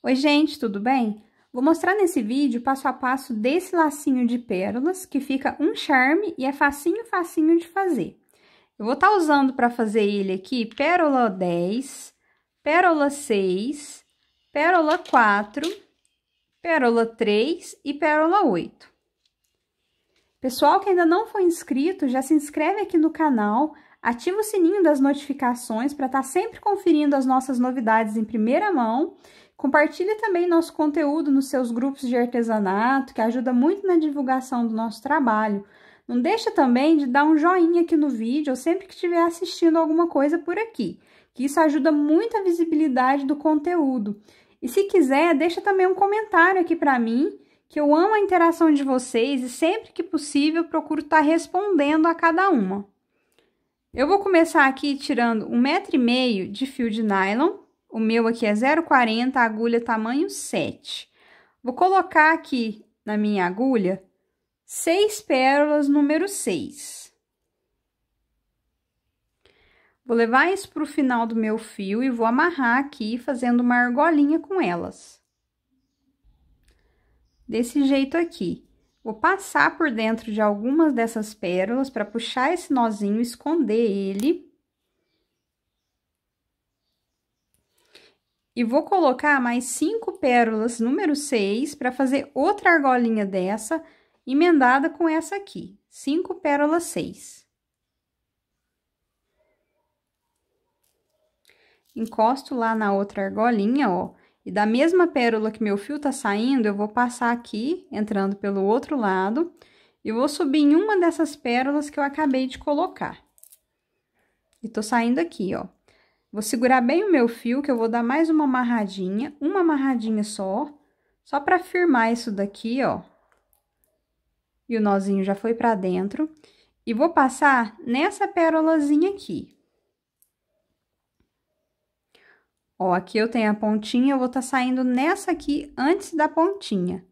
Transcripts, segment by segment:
Oi, gente, tudo bem? Vou mostrar nesse vídeo passo a passo desse lacinho de pérolas, que fica um charme e é facinho, facinho de fazer. Eu vou estar tá usando para fazer ele aqui pérola 10, pérola 6, pérola 4, pérola 3 e pérola 8. Pessoal que ainda não foi inscrito, já se inscreve aqui no canal, ativa o sininho das notificações para estar tá sempre conferindo as nossas novidades em primeira mão Compartilhe também nosso conteúdo nos seus grupos de artesanato, que ajuda muito na divulgação do nosso trabalho. Não deixa também de dar um joinha aqui no vídeo ou sempre que estiver assistindo alguma coisa por aqui, que isso ajuda muito a visibilidade do conteúdo. E se quiser, deixa também um comentário aqui para mim, que eu amo a interação de vocês e sempre que possível procuro estar tá respondendo a cada uma. Eu vou começar aqui tirando um metro e meio de fio de nylon, o meu aqui é 0,40, agulha tamanho 7. Vou colocar aqui na minha agulha seis pérolas número 6. Vou levar isso para o final do meu fio e vou amarrar aqui, fazendo uma argolinha com elas. Desse jeito aqui. Vou passar por dentro de algumas dessas pérolas para puxar esse nozinho, esconder ele. E vou colocar mais cinco pérolas número 6 para fazer outra argolinha dessa, emendada com essa aqui. Cinco pérolas 6. Encosto lá na outra argolinha, ó. E da mesma pérola que meu fio tá saindo, eu vou passar aqui, entrando pelo outro lado, e vou subir em uma dessas pérolas que eu acabei de colocar. E tô saindo aqui, ó. Vou segurar bem o meu fio, que eu vou dar mais uma amarradinha, uma amarradinha só, só para firmar isso daqui, ó. E o nozinho já foi pra dentro. E vou passar nessa pérolazinha aqui. Ó, aqui eu tenho a pontinha, eu vou tá saindo nessa aqui antes da pontinha.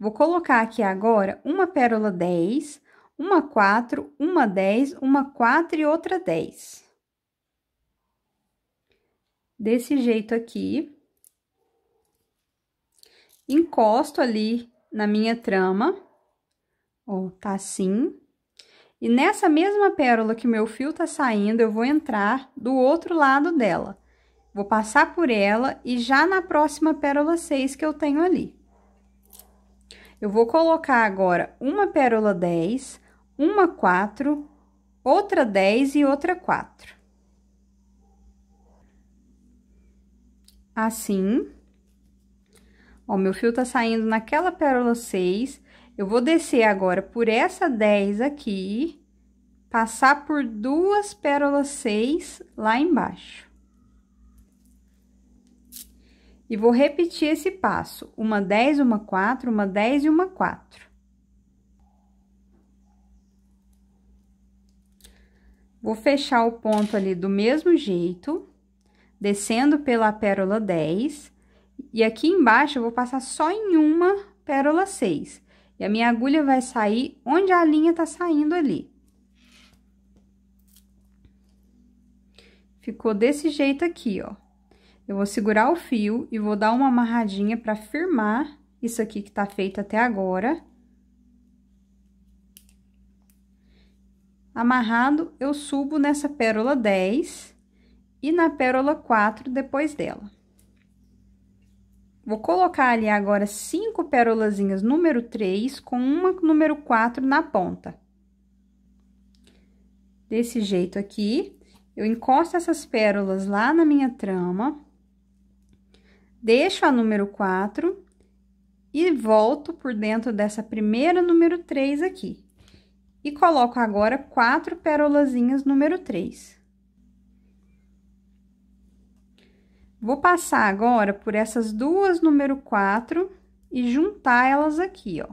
Vou colocar aqui agora uma pérola 10, uma 4, uma 10, uma 4 e outra 10 desse jeito aqui. Encosto ali na minha trama, ó, tá assim. E nessa mesma pérola que meu fio tá saindo, eu vou entrar do outro lado dela. Vou passar por ela e já na próxima pérola 6 que eu tenho ali. Eu vou colocar agora uma pérola 10, uma 4, outra 10 e outra 4. Assim. Ó, meu fio tá saindo naquela pérola 6. Eu vou descer agora por essa 10 aqui, passar por duas pérolas 6 lá embaixo. E vou repetir esse passo, uma 10, uma 4, uma 10 e uma 4. Vou fechar o ponto ali do mesmo jeito descendo pela pérola 10, e aqui embaixo eu vou passar só em uma pérola 6. E a minha agulha vai sair onde a linha tá saindo ali. Ficou desse jeito aqui, ó. Eu vou segurar o fio e vou dar uma amarradinha para firmar isso aqui que tá feito até agora. Amarrado, eu subo nessa pérola 10 e na pérola 4 depois dela. Vou colocar ali agora cinco pérolazinhas número 3 com uma número 4 na ponta. Desse jeito aqui, eu encosto essas pérolas lá na minha trama, deixo a número 4 e volto por dentro dessa primeira número 3 aqui. E coloco agora quatro pérolazinhas número 3. Vou passar agora por essas duas número 4 e juntar elas aqui, ó.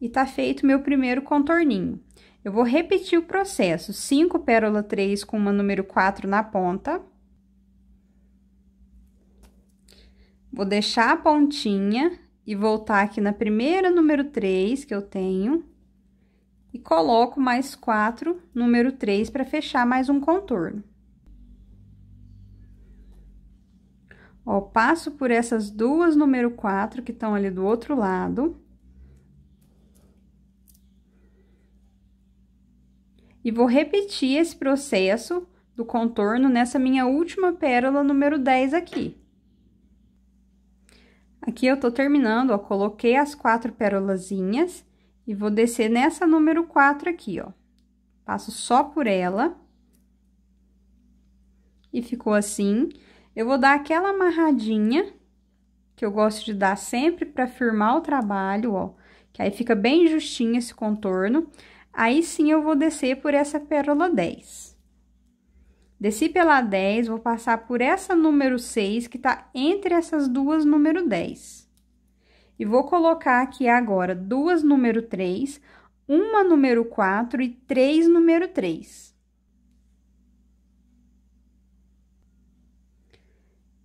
E tá feito meu primeiro contorninho. Eu vou repetir o processo, cinco pérola 3 com uma número 4 na ponta. Vou deixar a pontinha e voltar aqui na primeira número 3 que eu tenho e coloco mais quatro, número 3, para fechar mais um contorno. Ó, passo por essas duas número 4 que estão ali do outro lado. E vou repetir esse processo do contorno nessa minha última pérola número 10 aqui. Aqui eu tô terminando, ó, coloquei as quatro pérolazinhas e vou descer nessa número 4 aqui, ó. Passo só por ela. E ficou assim. Eu vou dar aquela amarradinha que eu gosto de dar sempre para firmar o trabalho, ó. Que aí fica bem justinho esse contorno. Aí sim eu vou descer por essa pérola 10. Desci pela 10, vou passar por essa número 6, que tá entre essas duas número 10. E vou colocar aqui agora duas número 3, uma número 4 e três número 3.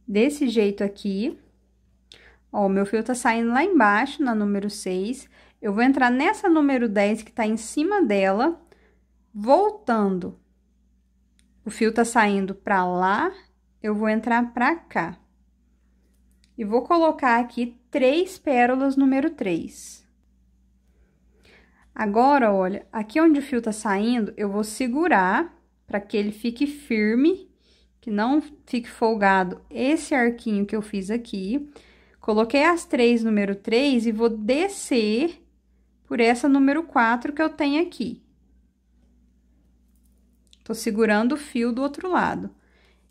Desse jeito aqui. Ó, o meu fio tá saindo lá embaixo, na número 6. Eu vou entrar nessa número 10 que tá em cima dela, voltando o fio tá saindo pra lá, eu vou entrar pra cá. E vou colocar aqui três pérolas número 3. Agora, olha, aqui onde o fio tá saindo, eu vou segurar para que ele fique firme, que não fique folgado esse arquinho que eu fiz aqui. Coloquei as três número 3 e vou descer por essa número 4 que eu tenho aqui. Tô segurando o fio do outro lado.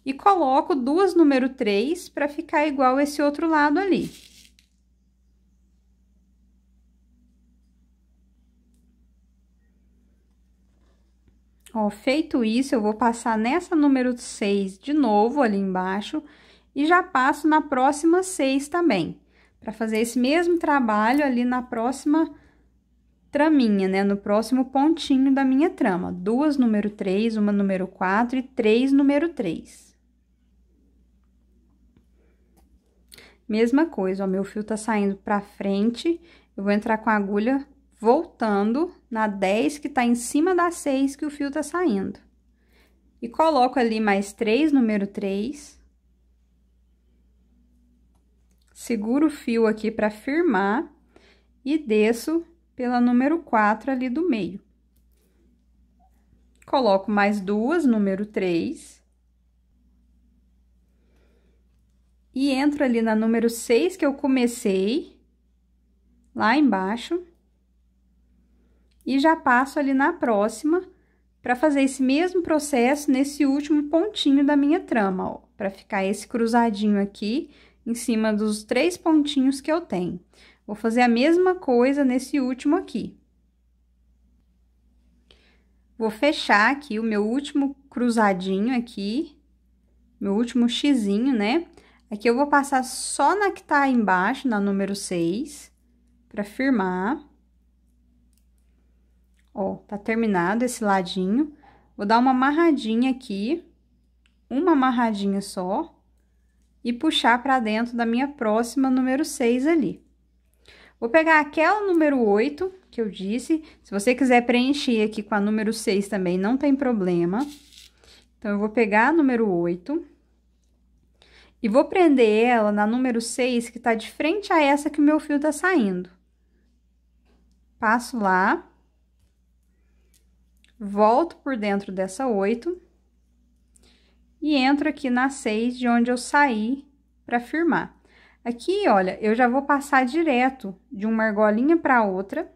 E coloco duas número 3 para ficar igual esse outro lado ali. Ó, feito isso, eu vou passar nessa número 6 de novo ali embaixo e já passo na próxima 6 também, para fazer esse mesmo trabalho ali na próxima traminha, né? No próximo pontinho da minha trama. Duas número 3, uma número 4 e três número 3. Mesma coisa, ó, meu fio tá saindo pra frente, eu vou entrar com a agulha voltando na 10 que tá em cima da 6 que o fio tá saindo. E coloco ali mais três número 3. Seguro o fio aqui pra firmar e desço pela número 4 ali do meio. Coloco mais duas, número 3. E entro ali na número 6 que eu comecei, lá embaixo. E já passo ali na próxima, para fazer esse mesmo processo nesse último pontinho da minha trama, ó. Pra ficar esse cruzadinho aqui, em cima dos três pontinhos que eu tenho. Vou fazer a mesma coisa nesse último aqui. Vou fechar aqui o meu último cruzadinho aqui, meu último xizinho, né? Aqui eu vou passar só na que tá embaixo, na número 6, pra firmar. Ó, tá terminado esse ladinho. Vou dar uma amarradinha aqui, uma amarradinha só, e puxar pra dentro da minha próxima número 6 ali. Vou pegar aquela número 8 que eu disse. Se você quiser preencher aqui com a número 6 também, não tem problema. Então, eu vou pegar a número 8 e vou prender ela na número 6, que tá de frente a essa que o meu fio tá saindo. Passo lá. Volto por dentro dessa 8. E entro aqui na 6, de onde eu saí para firmar. Aqui, olha, eu já vou passar direto de uma argolinha para outra.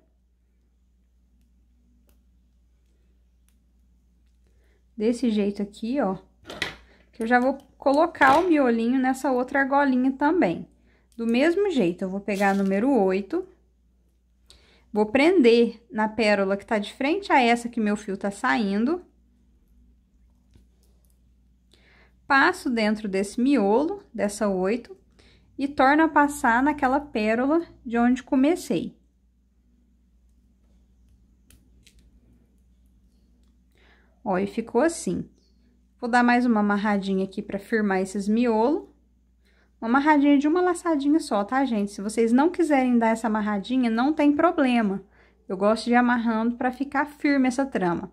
Desse jeito aqui, ó. Que eu já vou colocar o miolinho nessa outra argolinha também. Do mesmo jeito, eu vou pegar a número 8. Vou prender na pérola que tá de frente a essa que meu fio tá saindo. Passo dentro desse miolo, dessa 8 e torna a passar naquela pérola de onde comecei. Ó, e ficou assim. Vou dar mais uma amarradinha aqui para firmar esses miolos. Uma amarradinha de uma laçadinha só, tá, gente? Se vocês não quiserem dar essa amarradinha, não tem problema. Eu gosto de ir amarrando para ficar firme essa trama.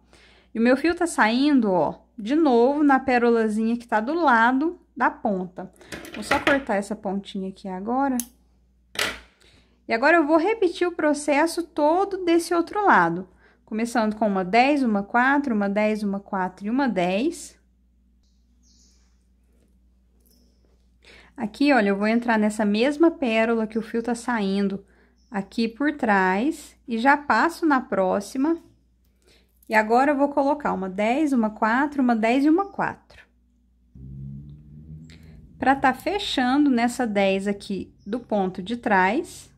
E o meu fio tá saindo, ó, de novo na pérolazinha que tá do lado da ponta. Vou só cortar essa pontinha aqui agora. E agora eu vou repetir o processo todo desse outro lado. Começando com uma 10, uma 4, uma 10, uma 4 e uma 10. Aqui, olha, eu vou entrar nessa mesma pérola que o fio tá saindo aqui por trás e já passo na próxima. E agora eu vou colocar uma 10, uma 4, uma 10 e uma 4. Pra tá fechando nessa 10 aqui do ponto de trás.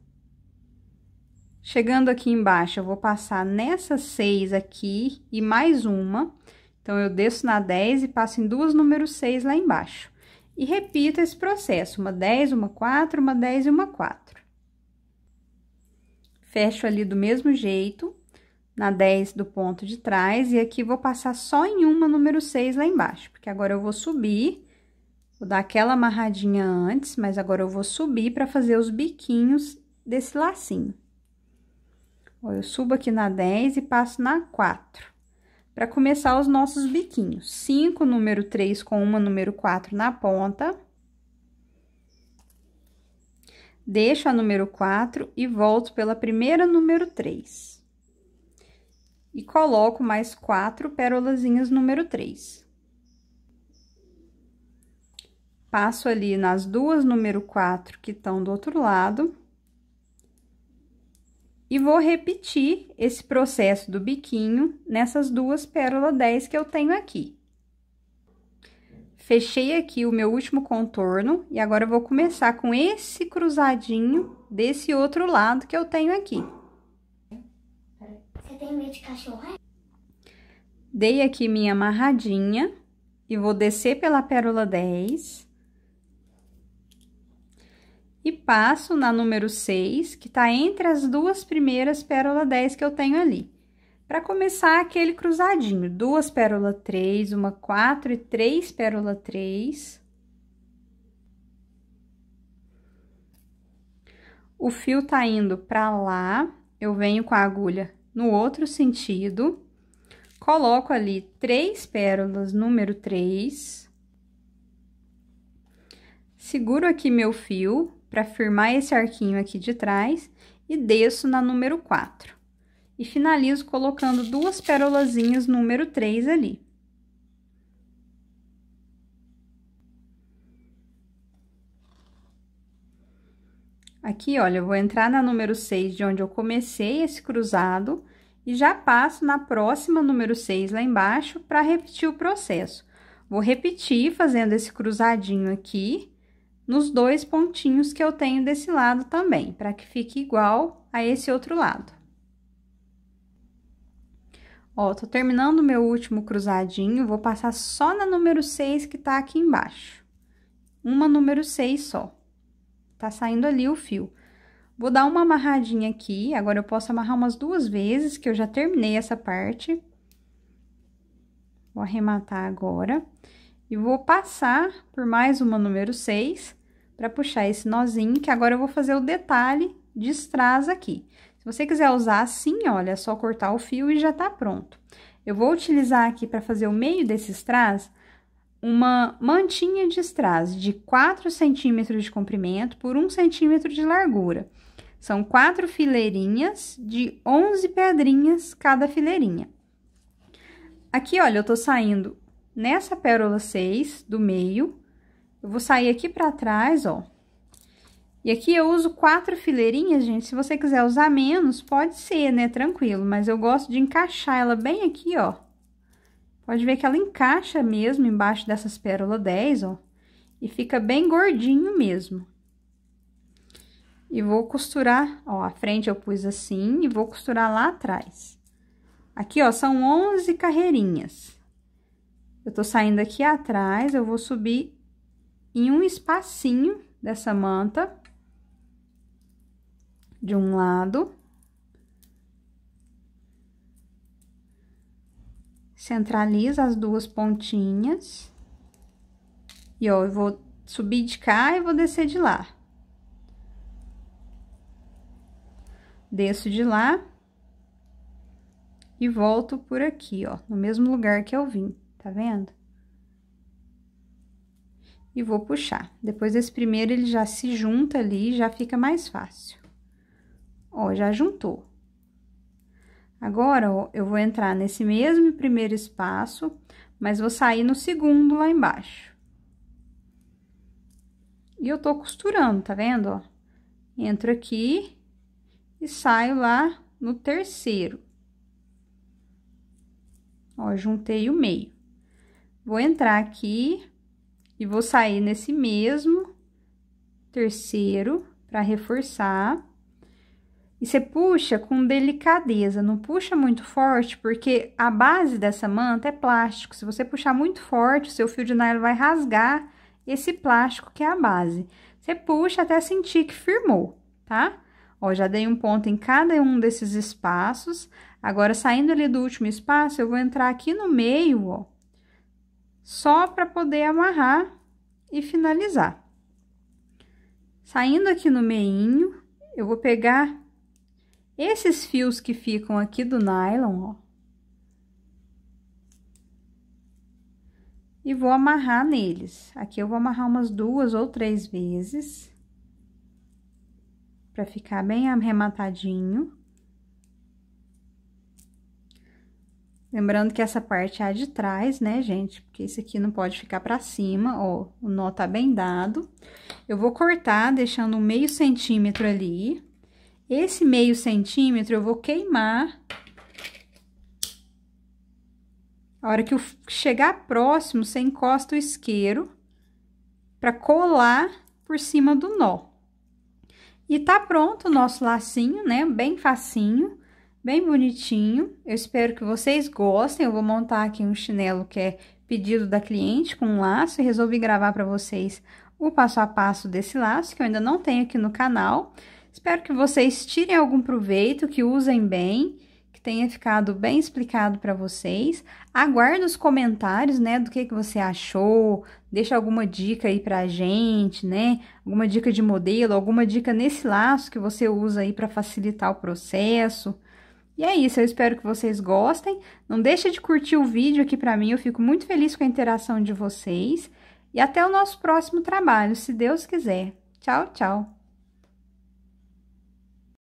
Chegando aqui embaixo, eu vou passar nessa 6 aqui e mais uma. Então, eu desço na 10 e passo em duas número 6 lá embaixo. E repito esse processo, uma 10, uma 4, uma 10 e uma 4. Fecho ali do mesmo jeito, na 10 do ponto de trás, e aqui vou passar só em uma número 6 lá embaixo, porque agora eu vou subir, vou dar aquela amarradinha antes, mas agora eu vou subir para fazer os biquinhos desse lacinho. eu subo aqui na 10 e passo na 4 para começar os nossos biquinhos. Cinco, número 3 com uma número 4 na ponta. Deixo a número 4 e volto pela primeira número 3. E coloco mais quatro pérolazinhas número 3. Passo ali nas duas número 4 que estão do outro lado e vou repetir esse processo do biquinho nessas duas pérolas 10 que eu tenho aqui. Fechei aqui o meu último contorno e agora vou começar com esse cruzadinho desse outro lado que eu tenho aqui. Você tem medo de cachorro? Dei aqui minha amarradinha e vou descer pela pérola 10 e passo na número 6, que tá entre as duas primeiras pérola 10 que eu tenho ali. Para começar aquele cruzadinho, duas pérola 3, uma 4 e três pérola 3. O fio tá indo para lá, eu venho com a agulha no outro sentido, coloco ali três pérolas número 3. Seguro aqui meu fio, para firmar esse arquinho aqui de trás e desço na número 4. E finalizo colocando duas pérolazinhas número 3 ali. Aqui, olha, eu vou entrar na número 6, de onde eu comecei esse cruzado, e já passo na próxima número 6 lá embaixo para repetir o processo. Vou repetir fazendo esse cruzadinho aqui, nos dois pontinhos que eu tenho desse lado também, para que fique igual a esse outro lado. Ó, tô terminando o meu último cruzadinho, vou passar só na número 6 que tá aqui embaixo. Uma número 6 só. Tá saindo ali o fio. Vou dar uma amarradinha aqui, agora eu posso amarrar umas duas vezes, que eu já terminei essa parte. Vou arrematar agora. E vou passar por mais uma número 6 para puxar esse nozinho, que agora eu vou fazer o detalhe de strass aqui. Se você quiser usar assim, olha, é só cortar o fio e já tá pronto. Eu vou utilizar aqui para fazer o meio desse strass uma mantinha de strass de 4 centímetros de comprimento por 1 centímetro de largura. São quatro fileirinhas de 11 pedrinhas cada fileirinha. Aqui, olha, eu tô saindo nessa pérola 6 do meio, eu vou sair aqui pra trás, ó. E aqui eu uso quatro fileirinhas, gente. Se você quiser usar menos, pode ser, né? Tranquilo. Mas eu gosto de encaixar ela bem aqui, ó. Pode ver que ela encaixa mesmo embaixo dessas pérolas 10, ó. E fica bem gordinho mesmo. E vou costurar, ó, a frente eu pus assim e vou costurar lá atrás. Aqui, ó, são 11 carreirinhas. Eu tô saindo aqui atrás, eu vou subir em um espacinho dessa manta, de um lado. Centraliza as duas pontinhas. E, ó, eu vou subir de cá e vou descer de lá. Desço de lá. E volto por aqui, ó, no mesmo lugar que eu vim, tá vendo? E vou puxar. Depois desse primeiro, ele já se junta ali, já fica mais fácil. Ó, já juntou. Agora, ó, eu vou entrar nesse mesmo primeiro espaço, mas vou sair no segundo lá embaixo. E eu tô costurando, tá vendo, ó? Entro aqui e saio lá no terceiro. Ó, juntei o meio. Vou entrar aqui e vou sair nesse mesmo terceiro para reforçar. E você puxa com delicadeza, não puxa muito forte, porque a base dessa manta é plástico. Se você puxar muito forte, o seu fio de nylon vai rasgar esse plástico que é a base. Você puxa até sentir que firmou, tá? Ó, já dei um ponto em cada um desses espaços. Agora, saindo ali do último espaço, eu vou entrar aqui no meio, ó, só para poder amarrar e finalizar. Saindo aqui no meinho, eu vou pegar esses fios que ficam aqui do nylon, ó. E vou amarrar neles. Aqui eu vou amarrar umas duas ou três vezes para ficar bem arrematadinho. Lembrando que essa parte é a de trás, né, gente? Porque esse aqui não pode ficar pra cima, ó, o nó tá bem dado. Eu vou cortar, deixando meio centímetro ali. Esse meio centímetro eu vou queimar. A hora que eu chegar próximo, você encosta o isqueiro pra colar por cima do nó. E tá pronto o nosso lacinho, né? Bem facinho, bem bonitinho. Eu espero que vocês gostem. Eu vou montar aqui um chinelo que é pedido da cliente com um laço e resolvi gravar para vocês o passo a passo desse laço, que eu ainda não tenho aqui no canal. Espero que vocês tirem algum proveito, que usem bem tenha ficado bem explicado para vocês. Aguardo os comentários, né, do que, que você achou, deixa alguma dica aí pra gente, né, alguma dica de modelo, alguma dica nesse laço que você usa aí para facilitar o processo. E é isso, eu espero que vocês gostem. Não deixa de curtir o vídeo aqui para mim, eu fico muito feliz com a interação de vocês. E até o nosso próximo trabalho, se Deus quiser. Tchau, tchau!